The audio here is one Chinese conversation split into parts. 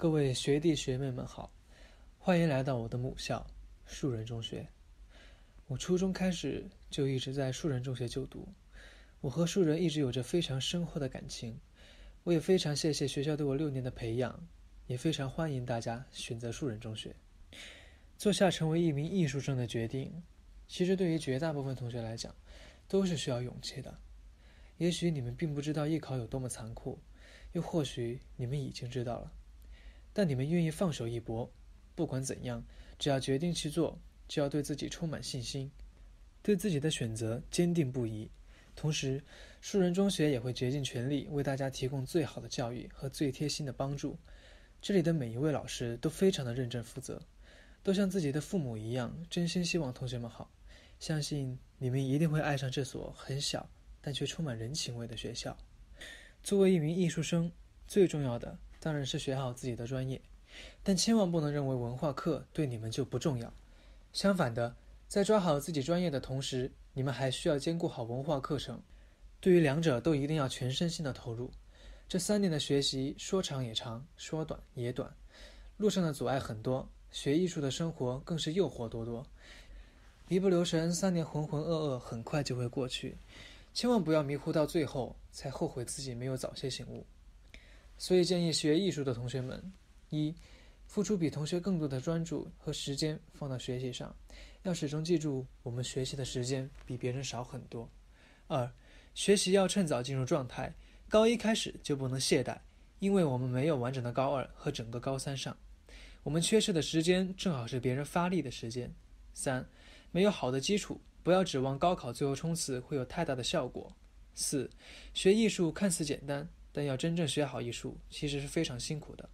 各位学弟学妹们好，欢迎来到我的母校树人中学。我初中开始就一直在树人中学就读，我和树人一直有着非常深厚的感情。我也非常谢谢学校对我六年的培养，也非常欢迎大家选择树人中学，做下成为一名艺术生的决定。其实对于绝大部分同学来讲，都是需要勇气的。也许你们并不知道艺考有多么残酷，又或许你们已经知道了。但你们愿意放手一搏，不管怎样，只要决定去做，就要对自己充满信心，对自己的选择坚定不移。同时，树人中学也会竭尽全力为大家提供最好的教育和最贴心的帮助。这里的每一位老师都非常的认真负责，都像自己的父母一样，真心希望同学们好。相信你们一定会爱上这所很小但却充满人情味的学校。作为一名艺术生，最重要的。当然是学好自己的专业，但千万不能认为文化课对你们就不重要。相反的，在抓好自己专业的同时，你们还需要兼顾好文化课程。对于两者都一定要全身心的投入。这三年的学习说长也长，说短也短，路上的阻碍很多，学艺术的生活更是诱惑多多。一不留神，三年浑浑噩噩很快就会过去，千万不要迷糊到最后才后悔自己没有早些醒悟。所以建议学艺术的同学们：一、付出比同学更多的专注和时间放到学习上，要始终记住我们学习的时间比别人少很多；二、学习要趁早进入状态，高一开始就不能懈怠，因为我们没有完整的高二和整个高三上，我们缺失的时间正好是别人发力的时间；三、没有好的基础，不要指望高考最后冲刺会有太大的效果；四、学艺术看似简单。但要真正学好艺术，其实是非常辛苦的。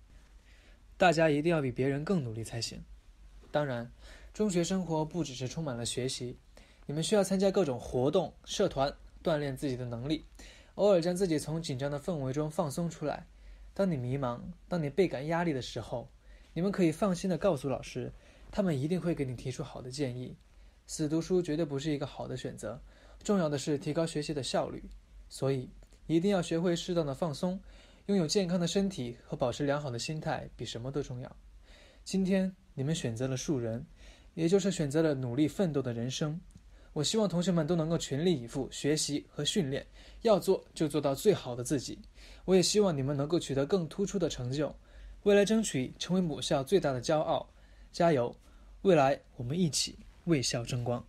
大家一定要比别人更努力才行。当然，中学生活不只是充满了学习，你们需要参加各种活动、社团，锻炼自己的能力，偶尔将自己从紧张的氛围中放松出来。当你迷茫、当你倍感压力的时候，你们可以放心的告诉老师，他们一定会给你提出好的建议。死读书绝对不是一个好的选择，重要的是提高学习的效率。所以。一定要学会适当的放松，拥有健康的身体和保持良好的心态比什么都重要。今天你们选择了树人，也就是选择了努力奋斗的人生。我希望同学们都能够全力以赴学习和训练，要做就做到最好的自己。我也希望你们能够取得更突出的成就，未来争取成为母校最大的骄傲。加油！未来我们一起为校争光。